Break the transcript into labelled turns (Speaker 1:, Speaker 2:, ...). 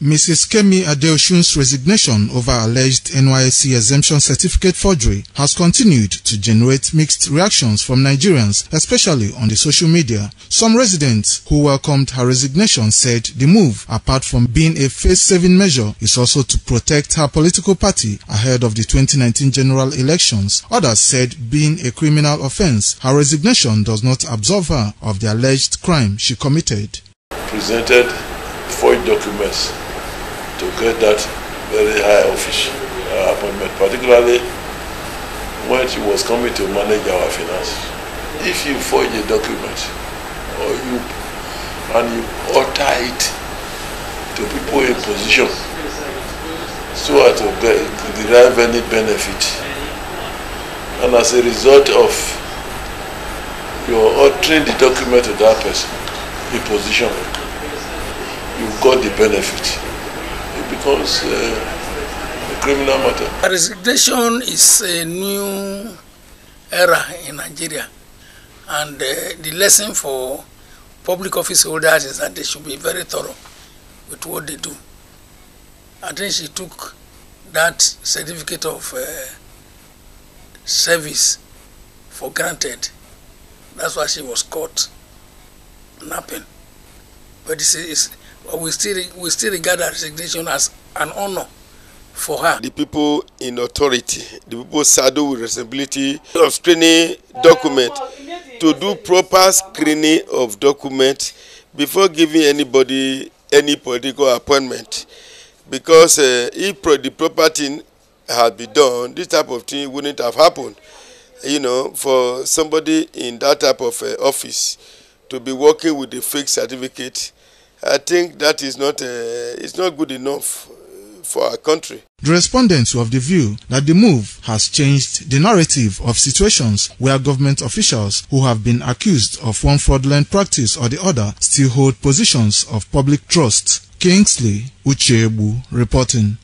Speaker 1: Mrs. Kemi Adeosun's resignation over alleged NYSC exemption certificate forgery has continued to generate mixed reactions from Nigerians, especially on the social media. Some residents who welcomed her resignation said the move, apart from being a face-saving measure, is also to protect her political party ahead of the 2019 general elections. Others said being a criminal offense, her resignation does not absolve her of the alleged crime she committed.
Speaker 2: Presented forged documents to get that very high office uh, appointment, particularly when she was coming to manage our finance. If you forge a document or you and you alter it to people in position so as to get, derive any benefit, and as a result of your altering the document to that person in position, you got the benefit. It becomes uh, a criminal matter.
Speaker 3: Resignation is a new era in Nigeria, and uh, the lesson for public office holders is that they should be very thorough with what they do. I think she took that certificate of uh, service for granted. That's why she was caught napping. But it's, it's, we still we still regard her resignation as an honor for her.
Speaker 4: The people in authority, the people saddled with responsibility of screening document to do proper screening of document before giving anybody any political appointment. Because uh, if the proper thing had been done, this type of thing wouldn't have happened. You know, for somebody in that type of uh, office to be working with a fake certificate, I think that is not uh, it's not good enough for our country.
Speaker 1: The respondents were the view that the move has changed the narrative of situations where government officials who have been accused of one fraudulent practice or the other still hold positions of public trust. Kingsley Uchegbu reporting.